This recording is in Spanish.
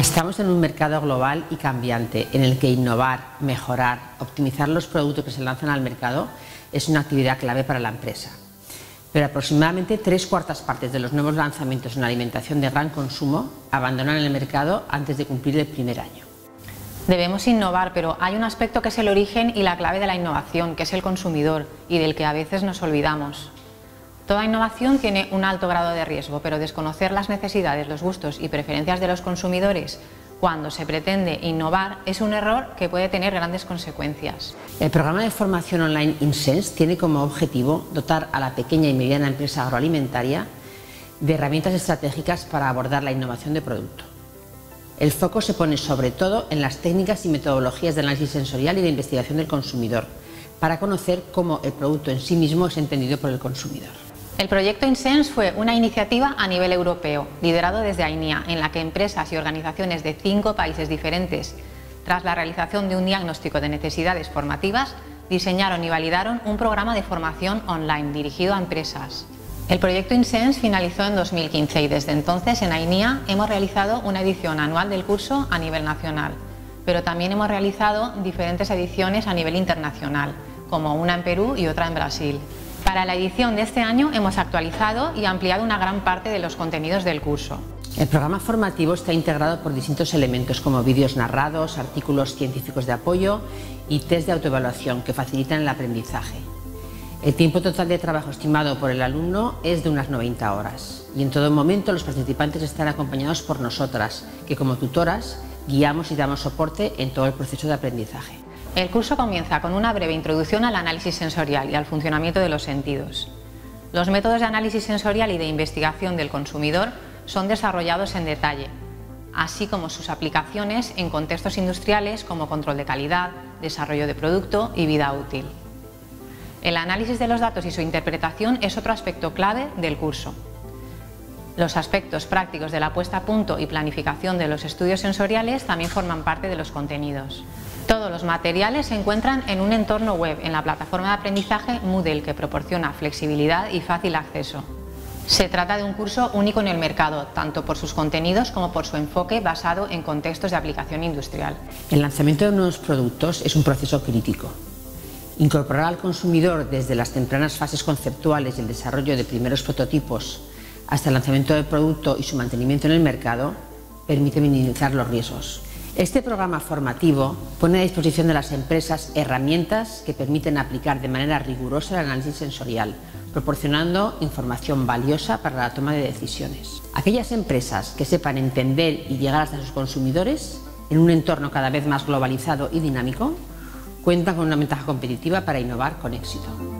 Estamos en un mercado global y cambiante en el que innovar, mejorar, optimizar los productos que se lanzan al mercado es una actividad clave para la empresa. Pero aproximadamente tres cuartas partes de los nuevos lanzamientos en alimentación de gran consumo abandonan el mercado antes de cumplir el primer año. Debemos innovar, pero hay un aspecto que es el origen y la clave de la innovación, que es el consumidor y del que a veces nos olvidamos. Toda innovación tiene un alto grado de riesgo, pero desconocer las necesidades, los gustos y preferencias de los consumidores cuando se pretende innovar es un error que puede tener grandes consecuencias. El programa de formación online InSense tiene como objetivo dotar a la pequeña y mediana empresa agroalimentaria de herramientas estratégicas para abordar la innovación de producto. El foco se pone sobre todo en las técnicas y metodologías de análisis sensorial y de investigación del consumidor, para conocer cómo el producto en sí mismo es entendido por el consumidor. El proyecto InSense fue una iniciativa a nivel europeo, liderado desde AINIA, en la que empresas y organizaciones de cinco países diferentes, tras la realización de un diagnóstico de necesidades formativas, diseñaron y validaron un programa de formación online dirigido a empresas. El proyecto InSense finalizó en 2015 y desde entonces en AINIA hemos realizado una edición anual del curso a nivel nacional, pero también hemos realizado diferentes ediciones a nivel internacional, como una en Perú y otra en Brasil. Para la edición de este año hemos actualizado y ampliado una gran parte de los contenidos del curso. El programa formativo está integrado por distintos elementos como vídeos narrados, artículos científicos de apoyo y test de autoevaluación que facilitan el aprendizaje. El tiempo total de trabajo estimado por el alumno es de unas 90 horas y en todo momento los participantes están acompañados por nosotras, que como tutoras guiamos y damos soporte en todo el proceso de aprendizaje. El curso comienza con una breve introducción al análisis sensorial y al funcionamiento de los sentidos. Los métodos de análisis sensorial y de investigación del consumidor son desarrollados en detalle, así como sus aplicaciones en contextos industriales como control de calidad, desarrollo de producto y vida útil. El análisis de los datos y su interpretación es otro aspecto clave del curso. Los aspectos prácticos de la puesta a punto y planificación de los estudios sensoriales también forman parte de los contenidos. Todos los materiales se encuentran en un entorno web, en la plataforma de aprendizaje Moodle, que proporciona flexibilidad y fácil acceso. Se trata de un curso único en el mercado, tanto por sus contenidos como por su enfoque basado en contextos de aplicación industrial. El lanzamiento de nuevos productos es un proceso crítico. Incorporar al consumidor desde las tempranas fases conceptuales y el desarrollo de primeros prototipos hasta el lanzamiento del producto y su mantenimiento en el mercado permite minimizar los riesgos. Este programa formativo pone a disposición de las empresas herramientas que permiten aplicar de manera rigurosa el análisis sensorial, proporcionando información valiosa para la toma de decisiones. Aquellas empresas que sepan entender y llegar hasta sus consumidores en un entorno cada vez más globalizado y dinámico, cuentan con una ventaja competitiva para innovar con éxito.